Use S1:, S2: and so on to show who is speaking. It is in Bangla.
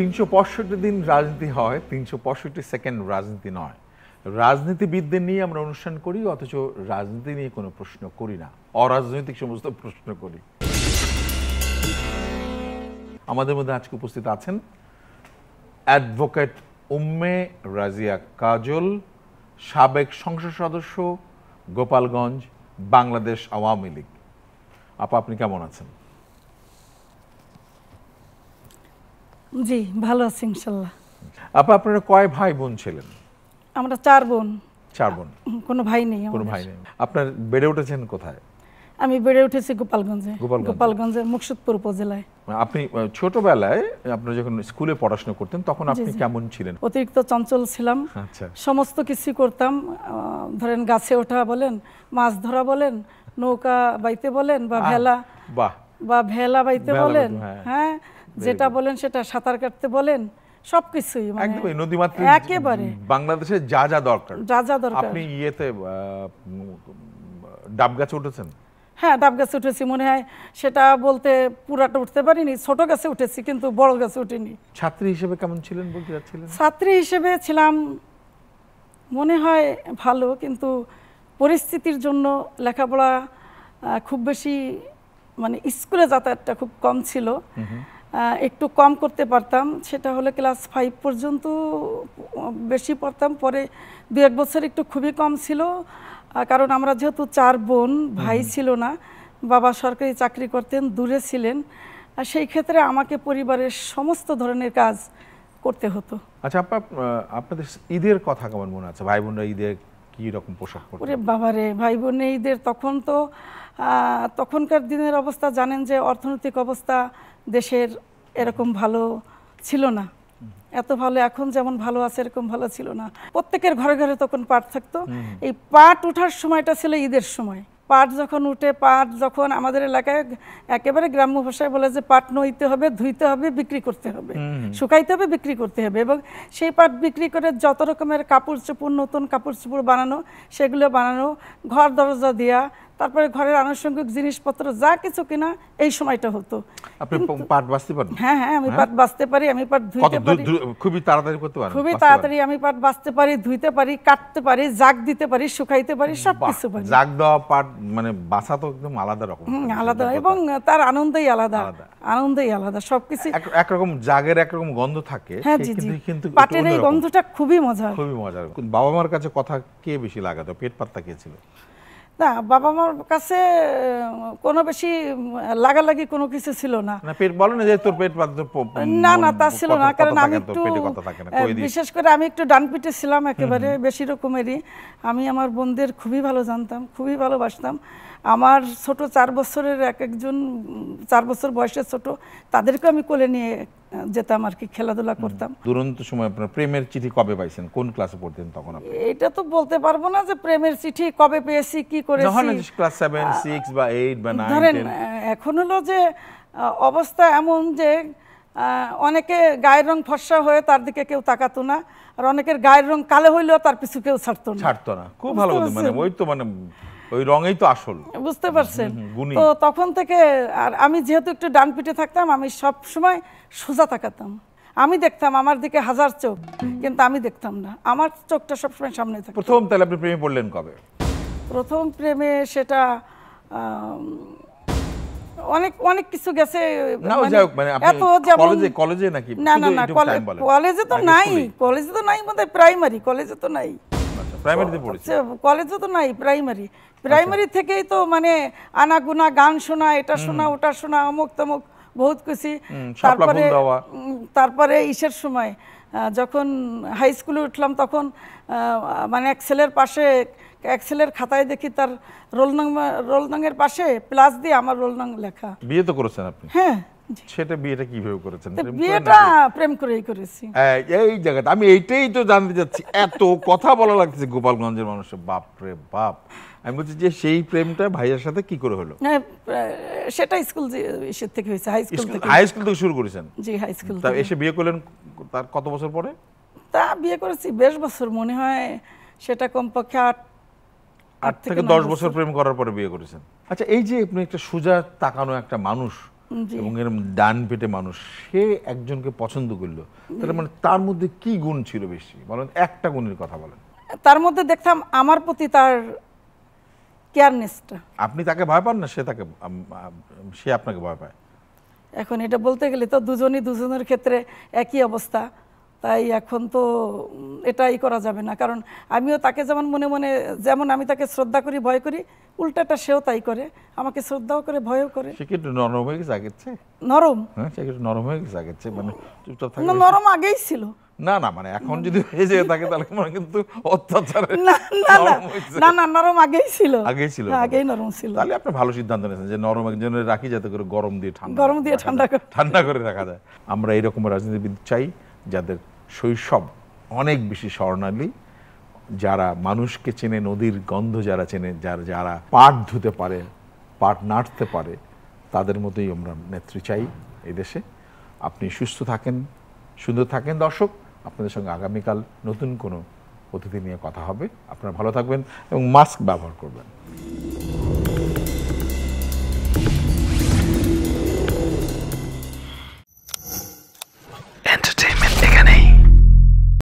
S1: তিনশো পঁয়ষট্টি দিন রাজনীতি হয়, তিনশো পঁয়ষট্টি সেকেন্ড রাজনীতি নয়। রাজনীতিবিদদের নিয়ে আমরা অনুষ্ঠান করি, অথচ রাজনীতি নিয়ে কোনো প্রশ্ন করি না। অরাজনৈতিক সমস্ত প্রশ্ন করি। আমাদের মধ্যে আজকে উপস্থিত আছেন অ্যাডভোকেট উম্মে রাজিয়া কাজল, সাবেক সংসদ সদস্য গোপালগঞ্জ, বাংলাদেশ আওয়ামী লীগ। আপা, আপনি কেমন আছেন?
S2: জি ভালো আছি ইনশাল্লাহ।
S1: আপা আপনারা কয় ভাই বোন ছিলেন?
S2: আমরা চার বোন।
S1: চার বোন।
S2: কোনো ভাই নেই
S1: কোনো ভাই নেই। আপনার বেড়ে উঠেছেন কোথায়?
S2: আমি বেড়ে উঠেছি গোপালগঞ্জে।
S1: গোপালগঞ্জে।
S2: গোপালগঞ্জের মুকসুদপুর উপজেলায়।
S1: আপনি ছোটবেলায় আপনি যখন স্কুলে পড়াশোনা করতেন তখন আপনি কেমন ছিলেন?
S2: অতিরিক্ত চঞ্চল ছিলাম।
S1: আচ্ছা।
S2: সমস্ত কিছু করতাম। ধরেন গাছে ওঠা বলেন মাছ ধরা বলেন নৌকা বাইতে বলেন বা ভেলা
S1: বাহ।
S2: বা ভেলা বাইতে বলেন
S1: হ্যাঁ।
S2: যেটা বলেন সেটা সাঁতার কাটতে বলেন সবকিছুই মানে
S1: একদমই নদীমাতৃক
S2: একেবারে।
S1: বাংলাদেশে যা যা দরকার।
S2: যা যা দরকার।
S1: আপনি ইয়েতে ডাব গাছে উঠেছেন?
S2: হ্যাঁ ডাব গাছে উঠেছি মনে হয় সেটা বলতে পুরাটা উঠতে পারিনি ছোট গাছে উঠেছি কিন্তু বড় গাছে উঠিনি।
S1: ছাত্রী হিসেবে কেমন ছিলেন বলতে যাচ্ছিলেন?
S2: ছাত্রী হিসেবে ছিলাম মনে হয় ভালো কিন্তু পরিস্থিতির জন্য লেখাপড়া খুব বেশি মানে স্কুলে যাতায়াতটা খুব কম ছিল। একটু কম করতে পারতাম। সেটা হলে ক্লাস ফাইভ পর্যন্ত বেশি পড়তাম। পরে দু এক বছর একটু খুবই কম ছিল। কারণ আমরা যেহেতু চার বোন ভাই ছিল না বাবা সরকারি চাকরি করতেন দূরে ছিলেন। আর সেই ক্ষেত্রে আমাকে পরিবারের সমস্ত ধরনের কাজ করতে হতো।
S1: আচ্ছা আপা আপনাদের ঈদের কথা কেমন মনে আছে? ভাই বোনরা ঈদে কি রকম পোশাক
S2: ওরে
S1: পরতেন
S2: বাবারে ভাই বোনেদের তখন তো তখনকার দিনের অবস্থা জানেন যে অর্থনৈতিক অবস্থা দেশের এরকম ভালো ছিল না। এত ভালো এখন যেমন ভালো আছে এরকম ভালো ছিল না। প্রত্যেকের ঘরে ঘরে তখন পাট থাকতো। এই পাট উঠার সময়টা ছিল ঈদের সময়। পাট যখন উঠে পাট যখন আমাদের এলাকায় একেবারে গ্রাম্য ভাষায় বলে যে পাট নইতে হবে ধুইতে হবে বিক্রি করতে হবে। শুকাইতে হবে বিক্রি করতে হবে এবং সেই পাট বিক্রি করে যত রকমের কাপড় চোপড় নতুন কাপড় চোপড় বানানো সেগুলো বানানো ঘর দরজা দেওয়া তারপরে ঘরের আনুষঙ্গিক জিনিসপত্র যা কিছু কিনা এই সময়টা হতো।
S1: আপনি পাট বাঁচতে পারেন
S2: হ্যাঁ হ্যাঁ আমি পাট বাঁচতে পারি আমি পাট ধুইতে পারি।
S1: খুবই তাড়াতাড়ি করতে পারেন
S2: খুবই তাড়াতাড়ি আমি পাট বাঁচতে পারি ধুইতে পারি কাটতে পারি জাগ দিতে পারি শুকাইতে পারি সব কিছু পারি।
S1: জাগ দেওয়া পাট মানে বাসা তো একদম আলাদা রকম।
S2: আলাদা এবং তার আনন্দই আলাদা। আনন্দই আলাদা সবকিছু।
S1: এক- একরকম জাগের একরকম গন্ধ থাকে
S2: হ্যাঁ জি জি।
S1: কিন্তু
S2: পাটের এই গন্ধটা খুবই মজার।
S1: খুবই মজার। বাবা মার কাছে কথা কে বেশি লাগাতো? পেট পাত্তা কে ছিল?
S2: না বাবা মার কাছে কোনো বেশি লাগালাগি কোনো কিছু ছিল না।
S1: না পেট বলো না যে তোর পেট
S2: না না তা ছিল না কারণ আমি একটু বিশেষ করে আমি একটু ডান পিঠে ছিলাম একেবারে বেশি রকমেরই। আমি আমার বোনদের খুবই ভালো জানতাম খুবই ভালোবাসতাম। আমার ছোট চার বছরের এক একজন চার বছর বয়সের ছোট তাদেরকে আমি কোলে নিয়ে যেতাম আর কি খেলাধুলা করতাম।
S1: দুরন্ত সময় আপনার প্রেমের চিঠি কবে পাইছেন? কোন ক্লাসে পড়তেন তখন আপনি?
S2: এটা তো বলতে পারব না যে প্রেমের চিঠি কবে পেয়েছি কি
S1: যখন
S2: করেছি
S1: ক্লাস সেভেন সিক্স বা এইট বা নাইন
S2: ধরেন এখন হলো যে অবস্থা এমন যে অনেকে গায়ের রং ফর্সা হয়ে তার দিকে কেউ তাকাতো না আর অনেকের গায়ের রং কালো হইলেও তার পিছু কেউ ছাড়তো না।
S1: ছাড়তো না। খুব ভালো মানে ওই তো মানে ওই রঙেই তো আসল।
S2: বুঝতে পারছেন? তো তখন থেকে আর আমি যেহেতু একটু ডান পিঠে থাকতাম আমি সব সময় সোজা তাকাতাম। আমি দেখতাম আমার দিকে হাজার চোখ কিন্তু আমি দেখতাম না। আমার চোখটা সবসময় সামনে থাকতো।
S1: প্রথম তাহলে আপনি প্রেমে পড়লেন কবে?
S2: প্রথম প্রেমে সেটা অনেক অনেক কিছু গেছে মানে
S1: মানে
S2: এত যেমন-
S1: কলেজে নাকি
S2: না না না। কলেজে তো নাই কলেজে তো নাই বোধহয় প্রাইমারি কলেজে তো নাই।
S1: প্রাইমারিতে পড়েছি?
S2: আচ্ছা, কলেজে তো নাই প্রাইমারি প্রাইমারি থেকেই তো মানে আনাগুনা গান শোনা এটা শোনা ওটা শোনা অমুক তমুক বহুত
S1: ফুল
S2: তারপরে। তারপরে ইসের সময় যখন হাই স্কুলে উঠলাম তখন মানে এক ছেলের পাশে এক ছেলের খাতায় দেখি তার রোল নং রোল নংয়ের পাশে প্লাস দিয়ে আমার রোল নং লেখা।
S1: বিয়ে তো করেছেন আপনি?
S2: হ্যাঁ।
S1: সেটা বিয়েটা কীভাবে করেছেন?
S2: বিয়েটা প্রেম করেই করেছি।
S1: এই- জায়গাটা আমি এইটাই তো জানতে চাচ্ছি। এত কথা বলা লাগতেছে গোপালগঞ্জের মানুষের বাপ রে বাপ। আমি বলছি যে সেই প্রেমটা ভাইয়ের সাথে কি করে হলো?
S2: হ্যাঁ, সেটা স্কুল থেকে হয়েছে হাই স্কুল থেকে
S1: হাই স্কুল থেকে শুরু করেছেন?
S2: জি হাই স্কুল
S1: তা এসে বিয়ে করলেন তার কত বছর পরে?
S2: তা বিয়ে করেছি বেশ বছর মনে হয় সেটা কমপক্ষে আট
S1: আট থেকে দশ বছর। প্রেম করার পরে বিয়ে করেছেন। আচ্ছা এই যে আপনি একটা সোজা তাকানো একটা মানুষ। এবং এর ডান পেটে মানুষ সে একজনকে পছন্দ করল তাহলে মানে তার মধ্যে কি গুণ ছিল বেশি? বলেন একটা গুণের কথা বলেন।
S2: তার মধ্যে দেখতাম আমার প্রতি তার কেয়ারনেসটা।
S1: আপনি তাকে ভয় পান না? সে তাকে সে আপনাকে ভয় পায়।
S2: এখন এটা বলতে গেলে তো দুজনই দুজনের ক্ষেত্রে একই অবস্থা। তাই এখন তো এটাই করা যাবে না। কারণ আমিও তাকে যেমন মনে মনে যেমন আমি তাকে শ্রদ্ধা করি ভয় করি উল্টাটা সেও তাই করে। আমাকে শ্রদ্ধাও করে ভয়ও করে।
S1: সে কি একটু নরম হয়ে গেছে আগের চেয়ে?
S2: নরম?
S1: হ্যাঁ সে কি একটু নরম হয়ে গেছে আগের চেয়ে? মানে চুপচাপ থাকে
S2: না, নরম আগেই ছিল।
S1: না না মানে এখন যদি হয়ে যায় থাকে তাহলে মানে কিন্তু অত্যাচার
S2: না না না। না না নরম আগেই ছিল।
S1: আগেই ছিল।
S2: হ্যাঁ, আগেই নরম ছিল।
S1: তাহলে আপনি ভালো সিদ্ধান্ত নিয়েছেন যে নরম একজনের রাখি যাতে করে গরম দিয়ে ঠান্ডা
S2: গরম দিয়ে ঠান্ডা করে।
S1: ঠান্ডা করে রাখা যায়। আমরা এইরকম রাজনীতিবিদ চাই। যাদের শৈশব অনেক বেশি স্বর্ণালী, যারা মানুষকে চেনে, নদীর গন্ধ যারা চেনে, যারা যারা পাট ধুতে পারে, পাট নাড়তে পারে, তাদের মতোই আমরা নেত্রী চাই এই দেশে। আপনি সুস্থ থাকেন, সুন্দর থাকেন। দর্শক, আপনাদের সঙ্গে আগামীকাল নতুন কোনো অতিথি নিয়ে কথা হবে। আপনারা ভালো থাকবেন এবং মাস্ক ব্যবহার করবেন।